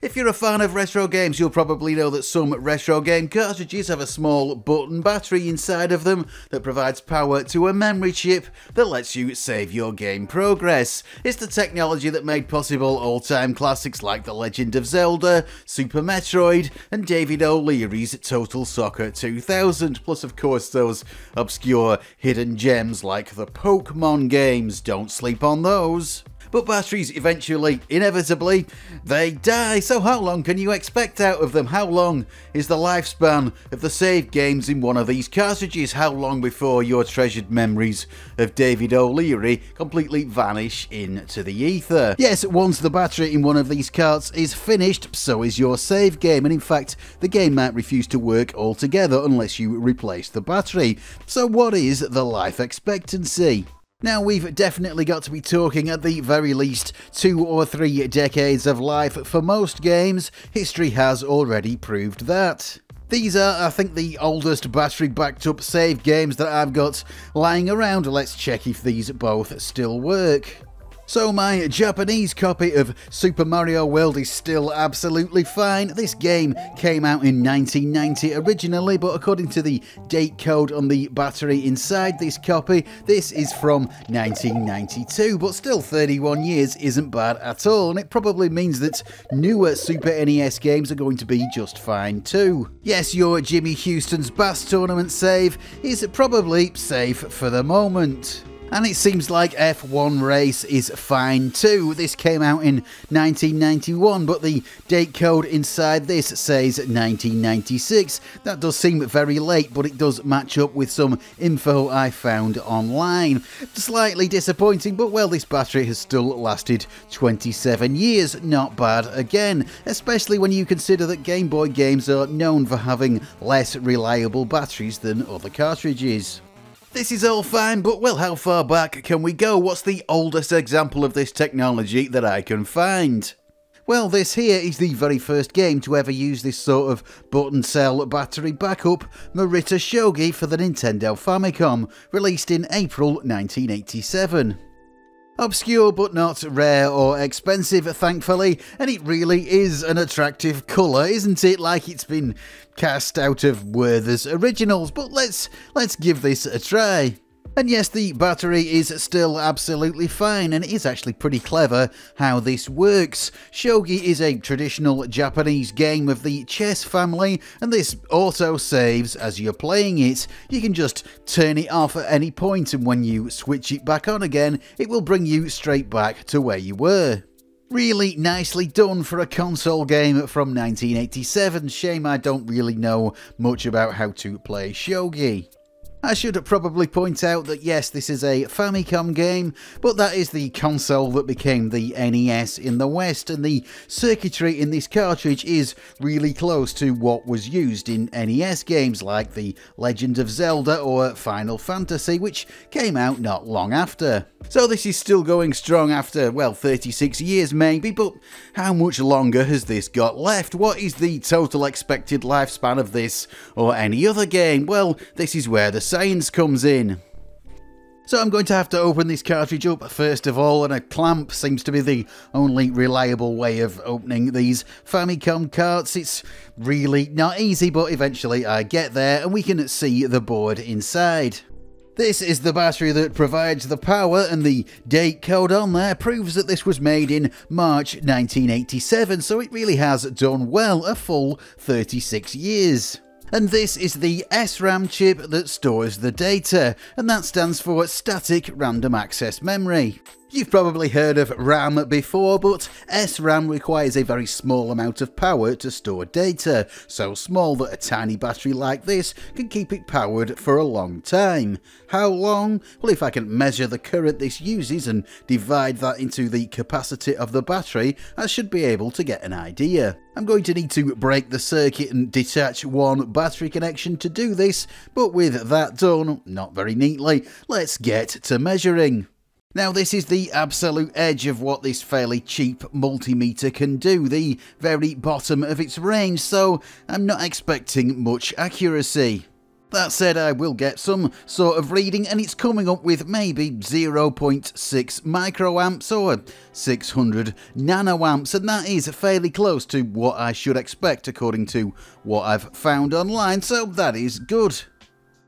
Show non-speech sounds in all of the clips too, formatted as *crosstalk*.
If you're a fan of retro games, you'll probably know that some retro game cartridges have a small button battery inside of them that provides power to a memory chip that lets you save your game progress. It's the technology that made possible all-time classics like The Legend of Zelda, Super Metroid, and David O'Leary's Total Soccer 2000, plus of course those obscure hidden gems like the Pokemon games. Don't sleep on those. But batteries eventually, inevitably, they die. So how long can you expect out of them? How long is the lifespan of the saved games in one of these cartridges? How long before your treasured memories of David O'Leary completely vanish into the ether? Yes, once the battery in one of these carts is finished, so is your save game. And in fact, the game might refuse to work altogether unless you replace the battery. So what is the life expectancy? Now, we've definitely got to be talking at the very least two or three decades of life for most games. History has already proved that. These are, I think, the oldest battery backed up save games that I've got lying around. Let's check if these both still work. So my Japanese copy of Super Mario World is still absolutely fine. This game came out in 1990 originally, but according to the date code on the battery inside this copy, this is from 1992, but still 31 years isn't bad at all, and it probably means that newer Super NES games are going to be just fine too. Yes, your Jimmy Houston's Bass Tournament save is probably safe for the moment. And it seems like F1 Race is fine too. This came out in 1991, but the date code inside this says 1996. That does seem very late, but it does match up with some info I found online. Slightly disappointing, but well, this battery has still lasted 27 years. Not bad again, especially when you consider that Game Boy games are known for having less reliable batteries than other cartridges. This is all fine, but well, how far back can we go? What's the oldest example of this technology that I can find? Well, this here is the very first game to ever use this sort of button cell battery backup, Morita Shogi for the Nintendo Famicom, released in April 1987. Obscure but not rare or expensive, thankfully, and it really is an attractive colour, isn't it? Like it's been cast out of Werther's originals, but let's let's give this a try. And yes, the battery is still absolutely fine, and it is actually pretty clever how this works. Shogi is a traditional Japanese game of the chess family, and this auto saves as you're playing it. You can just turn it off at any point, and when you switch it back on again, it will bring you straight back to where you were. Really nicely done for a console game from 1987. Shame I don't really know much about how to play Shogi. I should probably point out that yes, this is a Famicom game, but that is the console that became the NES in the West, and the circuitry in this cartridge is really close to what was used in NES games like The Legend of Zelda or Final Fantasy, which came out not long after. So this is still going strong after, well, 36 years maybe, but how much longer has this got left? What is the total expected lifespan of this or any other game? Well, this is where the science comes in. So I'm going to have to open this cartridge up first of all, and a clamp seems to be the only reliable way of opening these Famicom carts. It's really not easy, but eventually I get there and we can see the board inside. This is the battery that provides the power and the date code on there proves that this was made in March 1987 so it really has done well a full 36 years. And this is the SRAM chip that stores the data, and that stands for Static Random Access Memory. You've probably heard of RAM before, but SRAM requires a very small amount of power to store data, so small that a tiny battery like this can keep it powered for a long time. How long? Well, if I can measure the current this uses and divide that into the capacity of the battery, I should be able to get an idea. I'm going to need to break the circuit and detach one battery connection to do this, but with that done, not very neatly, let's get to measuring. Now this is the absolute edge of what this fairly cheap multimeter can do, the very bottom of its range, so I'm not expecting much accuracy. That said, I will get some sort of reading, and it's coming up with maybe 0.6 microamps or 600 nanoamps, and that is fairly close to what I should expect according to what I've found online, so that is good.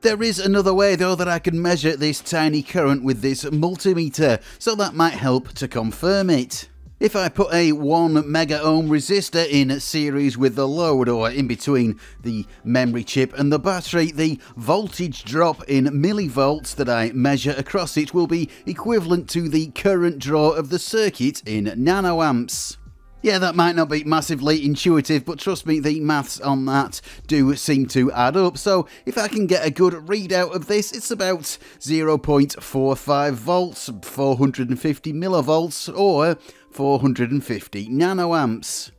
There is another way though that I can measure this tiny current with this multimeter, so that might help to confirm it. If I put a 1 mega ohm resistor in series with the load or in between the memory chip and the battery, the voltage drop in millivolts that I measure across it will be equivalent to the current draw of the circuit in nanoamps. Yeah, that might not be massively intuitive, but trust me, the maths on that do seem to add up. So if I can get a good readout of this, it's about 0.45 volts, 450 millivolts, or 450 nanoamps.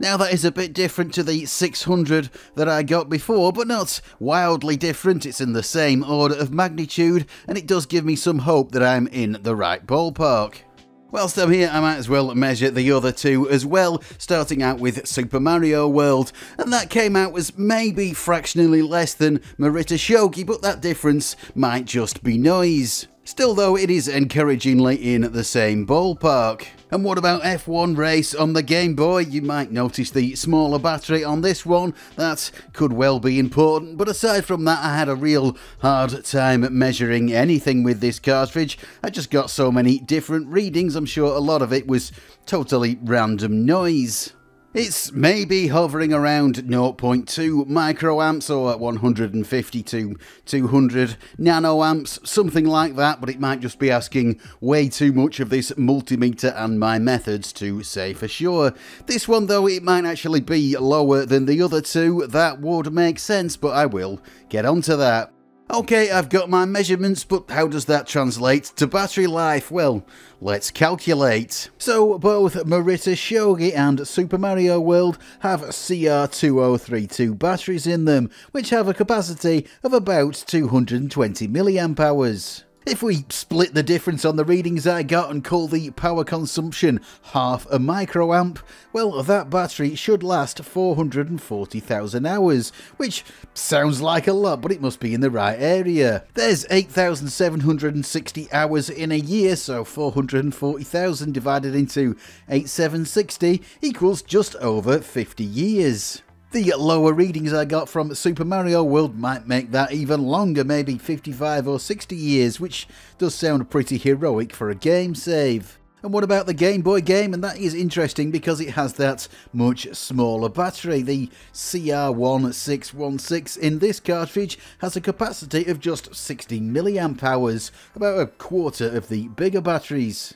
Now that is a bit different to the 600 that I got before, but not wildly different, it's in the same order of magnitude, and it does give me some hope that I'm in the right ballpark. Whilst I'm here, I might as well measure the other two as well, starting out with Super Mario World, and that came out as maybe fractionally less than Morita Shogi, but that difference might just be noise. Still though, it is encouragingly in the same ballpark. And what about F1 Race on the Game Boy? You might notice the smaller battery on this one, that could well be important, but aside from that I had a real hard time measuring anything with this cartridge. I just got so many different readings, I'm sure a lot of it was totally random noise. It's maybe hovering around 0.2 microamps or 150 to 200 nanoamps, something like that, but it might just be asking way too much of this multimeter and my methods to say for sure. This one though, it might actually be lower than the other two, that would make sense, but I will get onto that. Okay, I've got my measurements, but how does that translate to battery life? Well, let's calculate. So, both Morita Shogi and Super Mario World have CR2032 batteries in them, which have a capacity of about 220 milliamp hours. If we split the difference on the readings I got and call the power consumption half a microamp, well that battery should last 440,000 hours, which sounds like a lot but it must be in the right area. There's 8,760 hours in a year so 440,000 divided into 8760 equals just over 50 years. The lower readings I got from Super Mario World might make that even longer, maybe 55 or 60 years, which does sound pretty heroic for a game save. And what about the Game Boy game? And that is interesting because it has that much smaller battery. The CR1616 in this cartridge has a capacity of just 16 milliamp hours, about a quarter of the bigger batteries.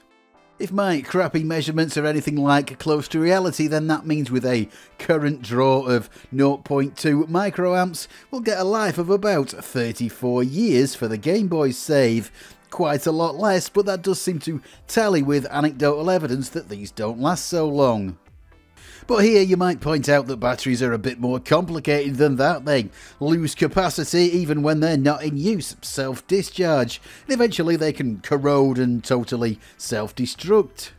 If my crappy measurements are anything like close to reality, then that means with a current draw of 0.2 microamps, we'll get a life of about 34 years for the Game Boy save. Quite a lot less, but that does seem to tally with anecdotal evidence that these don't last so long. But here you might point out that batteries are a bit more complicated than that. They lose capacity even when they're not in use, self-discharge, and eventually they can corrode and totally self-destruct.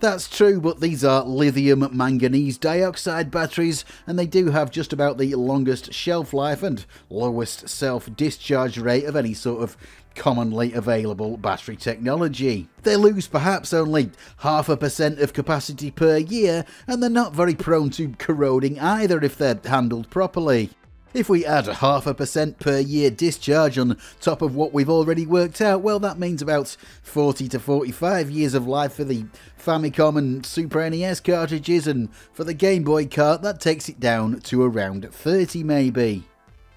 That's true, but these are lithium manganese dioxide batteries, and they do have just about the longest shelf life and lowest self-discharge rate of any sort of commonly available battery technology. They lose perhaps only half a percent of capacity per year, and they're not very prone to corroding either if they're handled properly. If we add half a percent per year discharge on top of what we've already worked out, well that means about 40 to 45 years of life for the Famicom and Super NES cartridges and for the Game Boy cart that takes it down to around 30 maybe.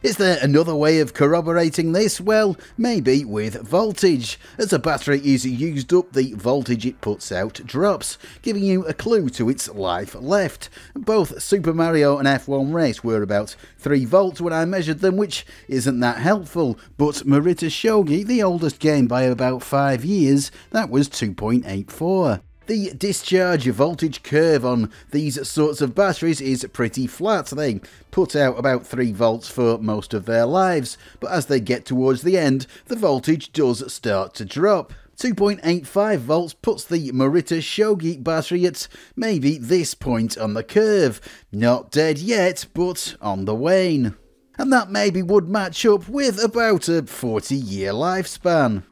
Is there another way of corroborating this? Well, maybe with voltage. As a battery is used up, the voltage it puts out drops, giving you a clue to its life left. Both Super Mario and F1 Race were about 3 volts when I measured them, which isn't that helpful, but Morita Shogi, the oldest game by about 5 years, that was 2.84. The discharge voltage curve on these sorts of batteries is pretty flat. They put out about 3 volts for most of their lives, but as they get towards the end, the voltage does start to drop. 2.85 volts puts the Morita Shogi battery at maybe this point on the curve. Not dead yet, but on the wane. And that maybe would match up with about a 40 year lifespan.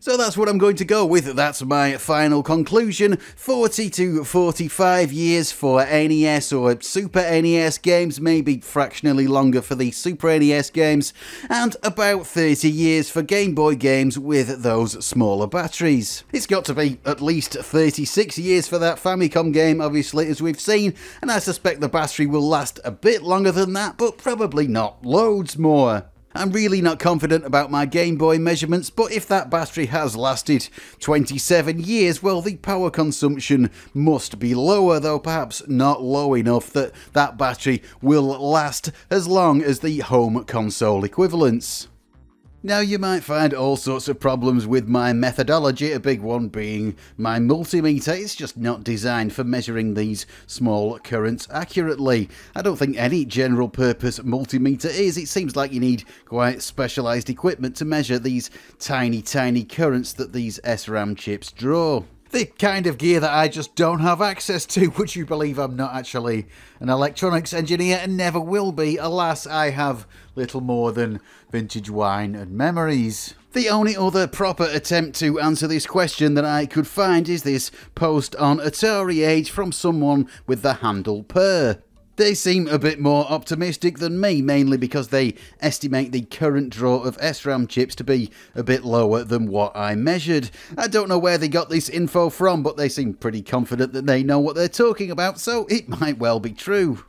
So that's what I'm going to go with. That's my final conclusion. 40 to 45 years for NES or Super NES games, maybe fractionally longer for the Super NES games, and about 30 years for Game Boy games with those smaller batteries. It's got to be at least 36 years for that Famicom game, obviously, as we've seen, and I suspect the battery will last a bit longer than that, but probably not loads more. I'm really not confident about my Game Boy measurements, but if that battery has lasted 27 years, well, the power consumption must be lower, though perhaps not low enough that that battery will last as long as the home console equivalents. Now you might find all sorts of problems with my methodology, a big one being my multimeter. It's just not designed for measuring these small currents accurately. I don't think any general purpose multimeter is. It seems like you need quite specialised equipment to measure these tiny, tiny currents that these SRAM chips draw the kind of gear that I just don't have access to. *laughs* Would you believe I'm not actually an electronics engineer and never will be? Alas, I have little more than vintage wine and memories. The only other proper attempt to answer this question that I could find is this post on Atari Age from someone with the handle Per. They seem a bit more optimistic than me, mainly because they estimate the current draw of SRAM chips to be a bit lower than what I measured. I don't know where they got this info from, but they seem pretty confident that they know what they're talking about, so it *laughs* might well be true.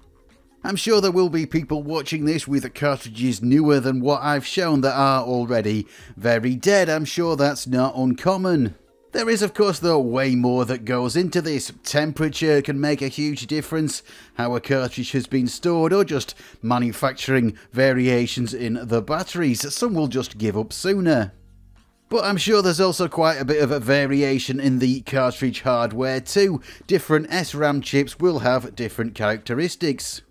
I'm sure there will be people watching this with cartridges newer than what I've shown that are already very dead. I'm sure that's not uncommon. There is, of course, though, way more that goes into this. Temperature can make a huge difference, how a cartridge has been stored, or just manufacturing variations in the batteries. Some will just give up sooner. But I'm sure there's also quite a bit of a variation in the cartridge hardware too. Different SRAM chips will have different characteristics.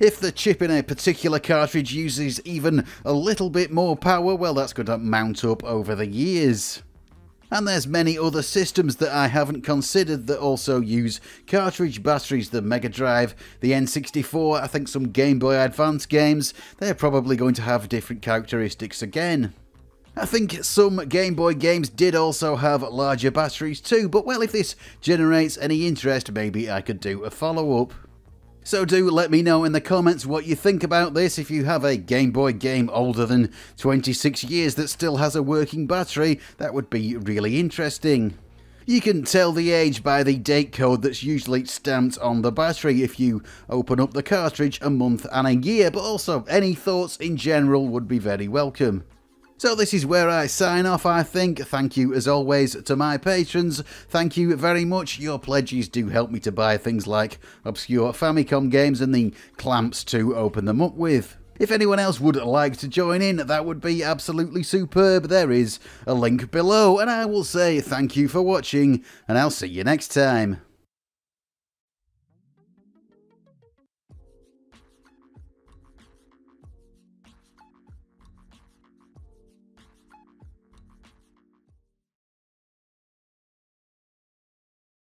If the chip in a particular cartridge uses even a little bit more power, well that's going to mount up over the years. And there's many other systems that I haven't considered that also use cartridge batteries. The Mega Drive, the N64, I think some Game Boy Advance games, they're probably going to have different characteristics again. I think some Game Boy games did also have larger batteries too, but well, if this generates any interest, maybe I could do a follow-up. So do let me know in the comments what you think about this. If you have a Game Boy game older than 26 years that still has a working battery, that would be really interesting. You can tell the age by the date code that's usually stamped on the battery if you open up the cartridge a month and a year, but also any thoughts in general would be very welcome. So this is where I sign off, I think. Thank you, as always, to my patrons. Thank you very much. Your pledges do help me to buy things like obscure Famicom games and the clamps to open them up with. If anyone else would like to join in, that would be absolutely superb. There is a link below, and I will say thank you for watching, and I'll see you next time.